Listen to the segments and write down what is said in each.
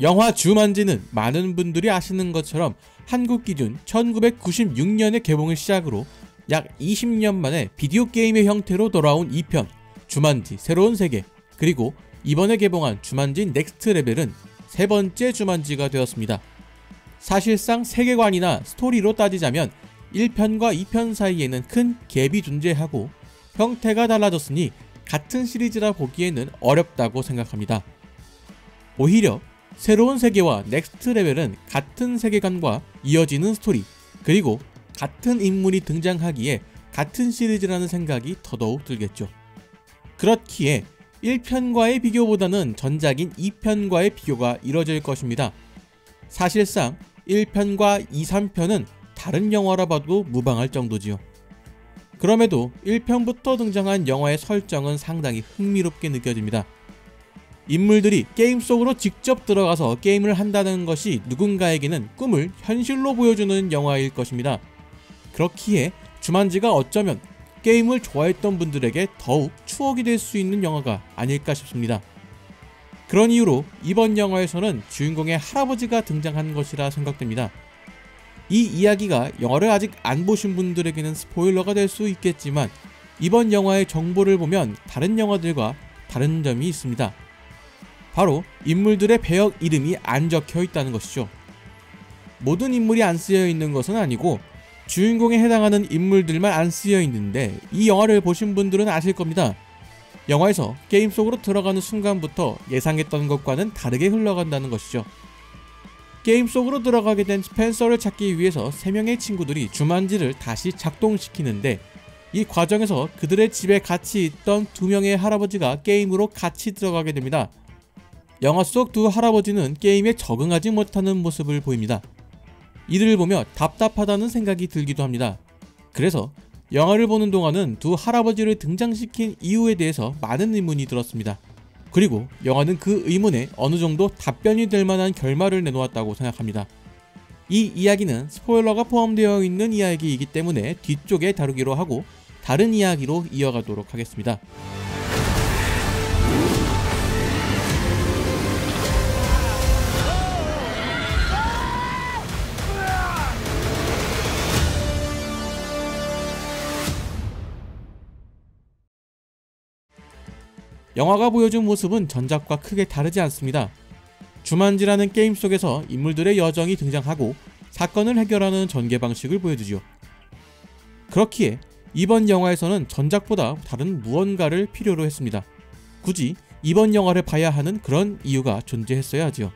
영화 쥬만지는 많은 분들이 아시는 것처럼 한국 기준 1996년에 개봉을 시작으로 약 20년 만에 비디오 게임의 형태로 돌아온 2편 쥬만지 새로운 세계 그리고 이번에 개봉한 쥬만지 넥스트 레벨은 세 번째 쥬만지가 되었습니다. 사실상 세계관이나 스토리로 따지자면 1편과 2편 사이에는 큰 갭이 존재하고 형태가 달라졌으니 같은 시리즈라 보기에는 어렵다고 생각합니다. 오히려 새로운 세계와 넥스트 레벨은 같은 세계관과 이어지는 스토리 그리고 같은 인물이 등장하기에 같은 시리즈라는 생각이 더더욱 들겠죠. 그렇기에 1편과의 비교보다는 전작인 2편과의 비교가 이뤄질 것입니다. 사실상 1편과 2, 3편은 다른 영화라 봐도 무방할 정도지요. 그럼에도 1편부터 등장한 영화의 설정은 상당히 흥미롭게 느껴집니다. 인물들이 게임 속으로 직접 들어가서 게임을 한다는 것이 누군가에게는 꿈을 현실로 보여주는 영화일 것입니다. 그렇기에 주만지가 어쩌면 게임을 좋아했던 분들에게 더욱 추억이 될 수 있는 영화가 아닐까 싶습니다. 그런 이유로 이번 영화에서는 주인공의 할아버지가 등장한 것이라 생각됩니다. 이 이야기가 영화를 아직 안 보신 분들에게는 스포일러가 될 수 있겠지만 이번 영화의 정보를 보면 다른 영화들과 다른 점이 있습니다. 바로 인물들의 배역 이름이 안 적혀 있다는 것이죠. 모든 인물이 안 쓰여 있는 것은 아니고 주인공에 해당하는 인물들만 안 쓰여 있는데 이 영화를 보신 분들은 아실 겁니다. 영화에서 게임 속으로 들어가는 순간부터 예상했던 것과는 다르게 흘러간다는 것이죠. 게임 속으로 들어가게 된 스펜서를 찾기 위해서 3명의 친구들이 주만지를 다시 작동시키는데 이 과정에서 그들의 집에 같이 있던 두 명의 할아버지가 게임으로 같이 들어가게 됩니다. 영화 속 두 할아버지는 게임에 적응하지 못하는 모습을 보입니다. 이들을 보며 답답하다는 생각이 들기도 합니다. 그래서 영화를 보는 동안은 두 할아버지를 등장시킨 이유에 대해서 많은 의문이 들었습니다. 그리고 영화는 그 의문에 어느 정도 답변이 될 만한 결말을 내놓았다고 생각합니다. 이 이야기는 스포일러가 포함되어 있는 이야기이기 때문에 뒤쪽에 다루기로 하고 다른 이야기로 이어가도록 하겠습니다. 영화가 보여준 모습은 전작과 크게 다르지 않습니다. 주만지라는 게임 속에서 인물들의 여정이 등장하고 사건을 해결하는 전개 방식을 보여주죠. 그렇기에 이번 영화에서는 전작보다 다른 무언가를 필요로 했습니다. 굳이 이번 영화를 봐야 하는 그런 이유가 존재했어야 하지요.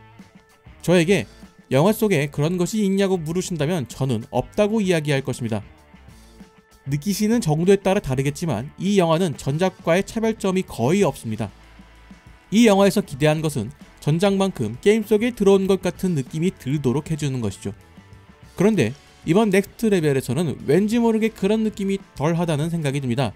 저에게 영화 속에 그런 것이 있냐고 물으신다면 저는 없다고 이야기할 것입니다. 느끼시는 정도에 따라 다르겠지만 이 영화는 전작과의 차별점이 거의 없습니다. 이 영화에서 기대한 것은 전작만큼 게임 속에 들어온 것 같은 느낌이 들도록 해주는 것이죠. 그런데 이번 넥스트 레벨에서는 왠지 모르게 그런 느낌이 덜하다는 생각이 듭니다.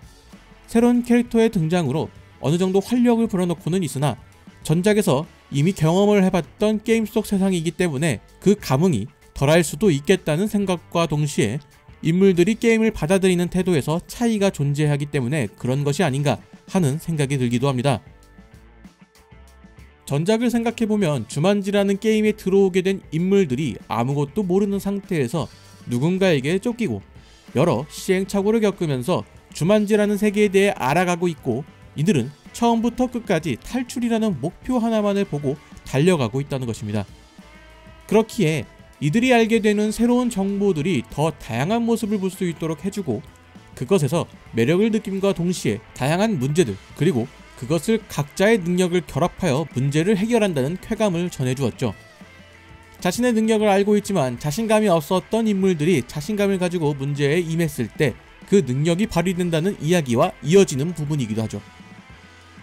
새로운 캐릭터의 등장으로 어느 정도 활력을 불어넣고는 있으나 전작에서 이미 경험을 해봤던 게임 속 세상이기 때문에 그 감흥이 덜할 수도 있겠다는 생각과 동시에 인물들이 게임을 받아들이는 태도에서 차이가 존재하기 때문에 그런 것이 아닌가 하는 생각이 들기도 합니다. 전작을 생각해보면 주만지라는 게임에 들어오게 된 인물들이 아무것도 모르는 상태에서 누군가에게 쫓기고 여러 시행착오를 겪으면서 주만지라는 세계에 대해 알아가고 있고 이들은 처음부터 끝까지 탈출이라는 목표 하나만을 보고 달려가고 있다는 것입니다. 그렇기에 이들이 알게 되는 새로운 정보들이 더 다양한 모습을 볼 수 있도록 해주고 그것에서 매력을 느낌과 동시에 다양한 문제들 그리고 그것을 각자의 능력을 결합하여 문제를 해결한다는 쾌감을 전해주었죠. 자신의 능력을 알고 있지만 자신감이 없었던 인물들이 자신감을 가지고 문제에 임했을 때 그 능력이 발휘된다는 이야기와 이어지는 부분이기도 하죠.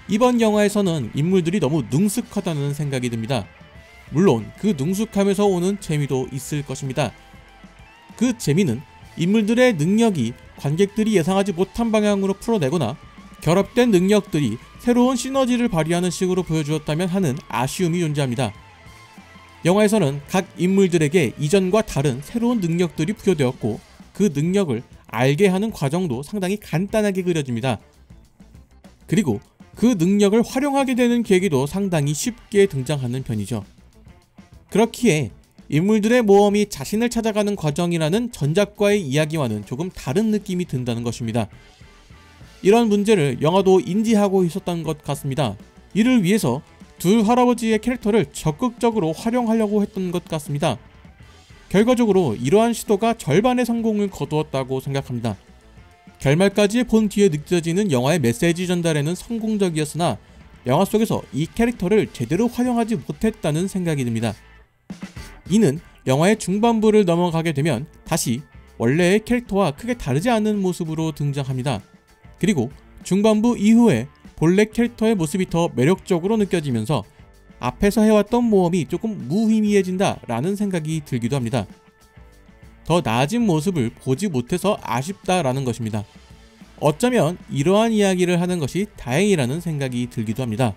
이번 영화에서는 인물들이 너무 능숙하다는 생각이 듭니다. 물론 그 능숙함에서 오는 재미도 있을 것입니다. 그 재미는 인물들의 능력이 관객들이 예상하지 못한 방향으로 풀어내거나 결합된 능력들이 새로운 시너지를 발휘하는 식으로 보여주었다면 하는 아쉬움이 존재합니다. 영화에서는 각 인물들에게 이전과 다른 새로운 능력들이 부여되었고 그 능력을 알게 하는 과정도 상당히 간단하게 그려집니다. 그리고 그 능력을 활용하게 되는 계기도 상당히 쉽게 등장하는 편이죠. 그렇기에 인물들의 모험이 자신을 찾아가는 과정이라는 전작과의 이야기와는 조금 다른 느낌이 든다는 것입니다. 이런 문제를 영화도 인지하고 있었던 것 같습니다. 이를 위해서 둘 할아버지의 캐릭터를 적극적으로 활용하려고 했던 것 같습니다. 결과적으로 이러한 시도가 절반의 성공을 거두었다고 생각합니다. 결말까지 본 뒤에 느껴지는 영화의 메시지 전달에는 성공적이었으나 영화 속에서 이 캐릭터를 제대로 활용하지 못했다는 생각이 듭니다. 이는 영화의 중반부를 넘어가게 되면 다시 원래의 캐릭터와 크게 다르지 않은 모습으로 등장합니다. 그리고 중반부 이후에 본래 캐릭터의 모습이 더 매력적으로 느껴지면서 앞에서 해왔던 모험이 조금 무의미해진다 라는 생각이 들기도 합니다. 더 나아진 모습을 보지 못해서 아쉽다라는 것입니다. 어쩌면 이러한 이야기를 하는 것이 다행이라는 생각이 들기도 합니다.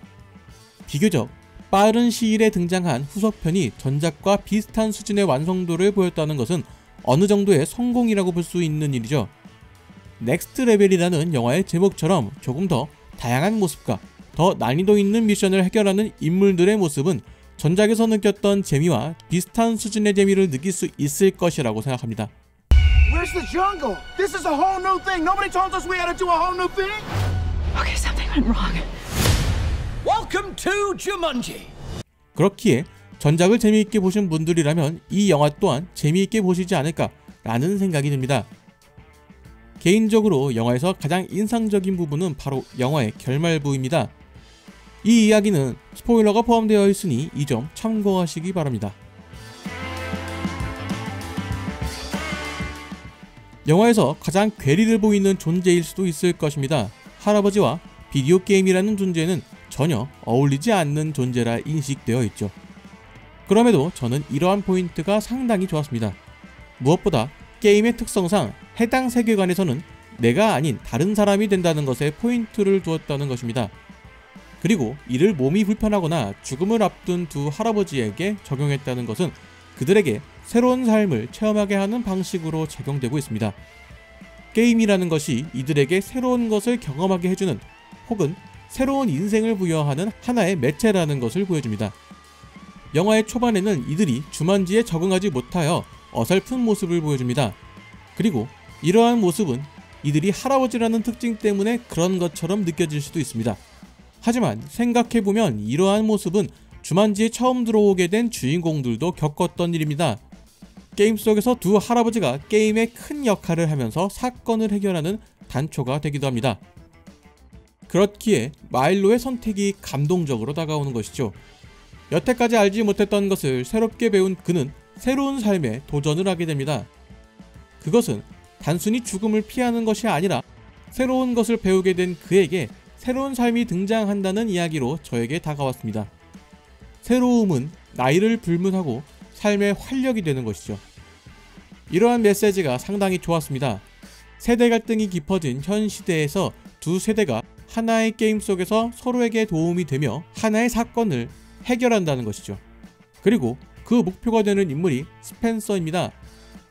비교적 빠른 시일에 등장한 후속편이 전작과 비슷한 수준의 완성도를 보였다는 것은 어느 정도의 성공이라고 볼 수 있는 일이죠. Next Level이라는 영화의 제목처럼 조금 더 다양한 모습과 더 난이도 있는 미션을 해결하는 인물들의 모습은 전작에서 느꼈던 재미와 비슷한 수준의 재미를 느낄 수 있을 것이라고 생각합니다. Where's the jungle? This is a whole new thing. Nobody told us we had to do a whole new thing. Okay, something went wrong. Welcome to Jumanji. 그렇기에 전작을 재미있게 보신 분들이라면 이 영화 또한 재미있게 보시지 않을까 라는 생각이 듭니다. 개인적으로 영화에서 가장 인상적인 부분은 바로 영화의 결말부입니다. 이 이야기는 스포일러가 포함되어 있으니 이 점 참고하시기 바랍니다. 영화에서 가장 괴리를 보이는 존재일 수도 있을 것입니다. 할아버지와 비디오 게임이라는 존재는 전혀 어울리지 않는 존재라 인식되어 있죠. 그럼에도 저는 이러한 포인트가 상당히 좋았습니다. 무엇보다 게임의 특성상 해당 세계관에서는 내가 아닌 다른 사람이 된다는 것에 포인트를 두었다는 것입니다. 그리고 이를 몸이 불편하거나 죽음을 앞둔 두 할아버지에게 적용했다는 것은 그들에게 새로운 삶을 체험하게 하는 방식으로 적용되고 있습니다. 게임이라는 것이 이들에게 새로운 것을 경험하게 해주는 혹은 새로운 인생을 부여하는 하나의 매체라는 것을 보여줍니다. 영화의 초반에는 이들이 주만지에 적응하지 못하여 어설픈 모습을 보여줍니다. 그리고 이러한 모습은 이들이 할아버지라는 특징 때문에 그런 것처럼 느껴질 수도 있습니다. 하지만 생각해보면 이러한 모습은 주만지에 처음 들어오게 된 주인공들도 겪었던 일입니다. 게임 속에서 두 할아버지가 게임의 큰 역할을 하면서 사건을 해결하는 단초가 되기도 합니다. 그렇기에 마일로의 선택이 감동적으로 다가오는 것이죠. 여태까지 알지 못했던 것을 새롭게 배운 그는 새로운 삶에 도전을 하게 됩니다. 그것은 단순히 죽음을 피하는 것이 아니라 새로운 것을 배우게 된 그에게 새로운 삶이 등장한다는 이야기로 저에게 다가왔습니다. 새로움은 나이를 불문하고 삶의 활력이 되는 것이죠. 이러한 메시지가 상당히 좋았습니다. 세대 갈등이 깊어진 현 시대에서 두 세대가 하나의 게임 속에서 서로에게 도움이 되며 하나의 사건을 해결한다는 것이죠. 그리고 그 목표가 되는 인물이 스펜서입니다.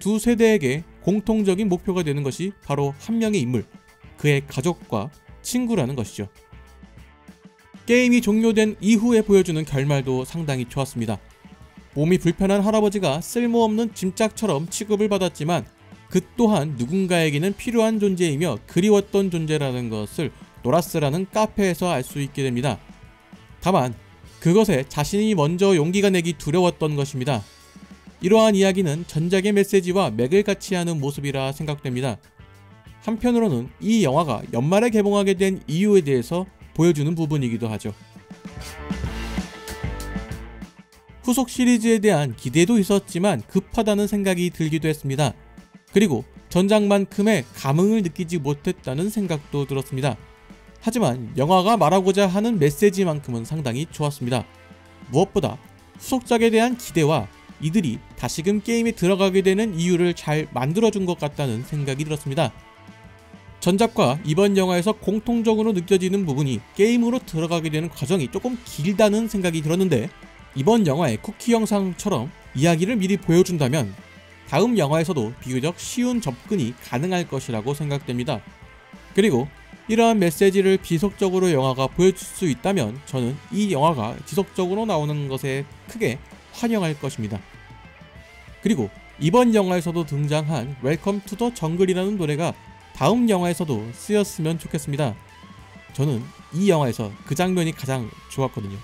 두 세대에게 공통적인 목표가 되는 것이 바로 한 명의 인물, 그의 가족과 친구라는 것이죠. 게임이 종료된 이후에 보여주는 결말도 상당히 좋았습니다. 몸이 불편한 할아버지가 쓸모없는 짐짝처럼 취급을 받았지만 그 또한 누군가에게는 필요한 존재이며 그리웠던 존재라는 것을 노라스라는 카페에서 알 수 있게 됩니다. 다만 그것에 자신이 먼저 용기가 내기 두려웠던 것입니다. 이러한 이야기는 전작의 메시지와 맥을 같이 하는 모습이라 생각됩니다. 한편으로는 이 영화가 연말에 개봉하게 된 이유에 대해서 보여주는 부분이기도 하죠. 후속 시리즈에 대한 기대도 있었지만 급하다는 생각이 들기도 했습니다. 그리고 전작만큼의 감흥을 느끼지 못했다는 생각도 들었습니다. 하지만 영화가 말하고자 하는 메시지만큼은 상당히 좋았습니다. 무엇보다 후속작에 대한 기대와 이들이 다시금 게임에 들어가게 되는 이유를 잘 만들어준 것 같다는 생각이 들었습니다. 전작과 이번 영화에서 공통적으로 느껴지는 부분이 게임으로 들어가게 되는 과정이 조금 길다는 생각이 들었는데 이번 영화의 쿠키 영상처럼 이야기를 미리 보여준다면 다음 영화에서도 비교적 쉬운 접근이 가능할 것이라고 생각됩니다. 그리고 이러한 메시지를 지속적으로 영화가 보여줄 수 있다면 저는 이 영화가 지속적으로 나오는 것에 크게 환영할 것입니다. 그리고 이번 영화에서도 등장한 Welcome to the Jungle이라는 노래가 다음 영화에서도 쓰였으면 좋겠습니다. 저는 이 영화에서 그 장면이 가장 좋았거든요.